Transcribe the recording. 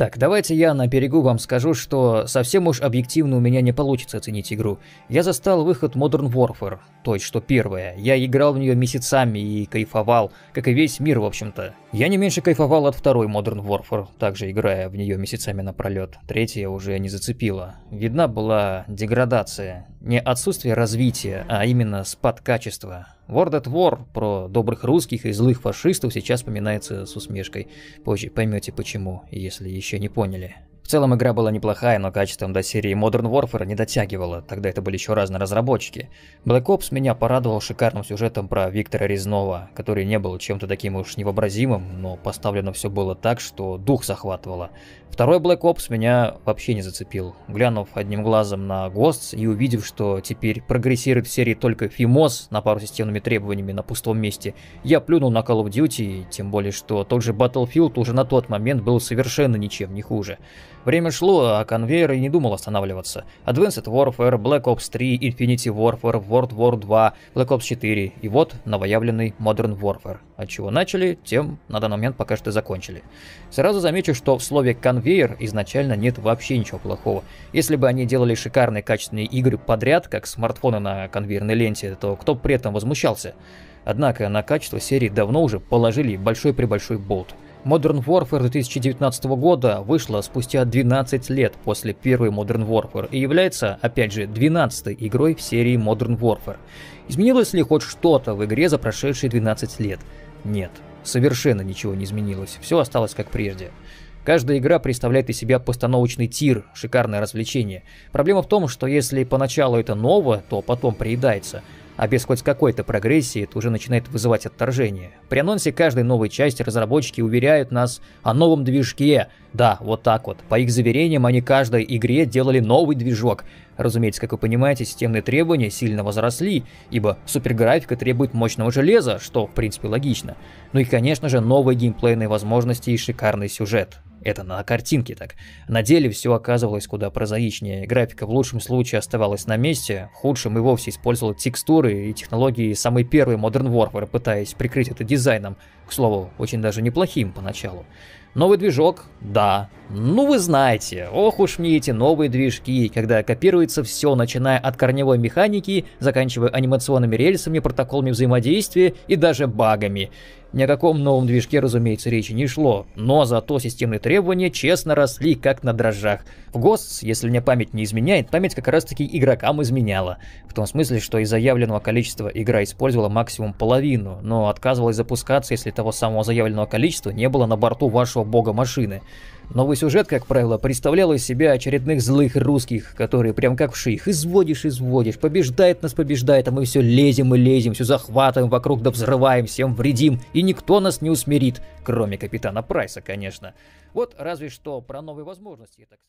Так, давайте я на берегу вам скажу, что совсем уж объективно у меня не получится оценить игру. Я застал выход Modern Warfare, то есть что первое. Я играл в нее месяцами и кайфовал, как и весь мир, в общем-то. Я не меньше кайфовал от второй Modern Warfare, также играя в нее месяцами напролет. Третья уже не зацепила. Видна была деградация. Не отсутствие развития, а именно спад качества. World at War про добрых русских и злых фашистов сейчас вспоминается с усмешкой. Позже поймете почему, если еще не поняли. В целом игра была неплохая, но качеством до серии Modern Warfare не дотягивала, тогда это были еще разные разработчики. Black Ops меня порадовал шикарным сюжетом про Виктора Резнова, который не был чем-то таким уж невообразимым, но поставлено все было так, что дух захватывало. Второй Black Ops меня вообще не зацепил. Глянув одним глазом на Ghosts и увидев, что теперь прогрессирует в серии только FIMOS на пару системными требованиями на пустом месте, я плюнул на Call of Duty, тем более, что тот же Battlefield уже на тот момент был совершенно ничем не хуже. Время шло, а конвейер и не думал останавливаться. Advanced Warfare, Black Ops 3, Infinity Warfare, World War 2, Black Ops 4 и вот новоявленный Modern Warfare. От чего начали, тем на данный момент пока что закончили. Сразу замечу, что в слове конвейер изначально нет вообще ничего плохого. Если бы они делали шикарные качественные игры подряд, как смартфоны на конвейерной ленте, то кто при этом возмущался? Однако на качество серии давно уже положили большой-пребольшой болт. Modern Warfare 2019 года вышла спустя 12 лет после первой Modern Warfare и является, опять же, 12 игрой в серии Modern Warfare. Изменилось ли хоть что-то в игре за прошедшие 12 лет? Нет, совершенно ничего не изменилось, все осталось как прежде. Каждая игра представляет из себя постановочный тир, шикарное развлечение. Проблема в том, что если поначалу это ново, то потом приедается – а без хоть какой-то прогрессии это уже начинает вызывать отторжение. При анонсе каждой новой части разработчики уверяют нас о новом движке. Да, вот так вот. По их заверениям, они каждой игре делали новый движок. Разумеется, как вы понимаете, системные требования сильно возросли, ибо суперграфика требует мощного железа, что в принципе логично. Ну и конечно же новые геймплейные возможности и шикарный сюжет. Это на картинке так. На деле все оказывалось куда прозаичнее. Графика в лучшем случае оставалась на месте, в худшем и вовсе использовала текстуры и технологии самой первой Modern Warfare, пытаясь прикрыть это дизайном, к слову, очень даже неплохим поначалу. Новый движок? Да. Ну вы знаете, ох уж мне эти новые движки, когда копируется все, начиная от корневой механики, заканчивая анимационными рельсами, протоколами взаимодействия и даже багами. Ни о каком новом движке, разумеется, речи не шло, но зато системные требования честно росли, как на дрожжах. В ГОСТ, если мне память не изменяет, память как раз таки игрокам изменяла. В том смысле, что из заявленного количества игра использовала максимум половину, но отказывалась запускаться, если того самого заявленного количества не было на борту вашего бога машины. Новый сюжет, как правило, представлял из себя очередных злых русских, которые прям как вши их изводишь, изводишь, побеждает нас, побеждает, а мы все лезем и лезем, все захватываем вокруг да взрываем, всем вредим, и никто нас не усмирит, кроме капитана Прайса, конечно. Вот разве что про новые возможности, так сказать.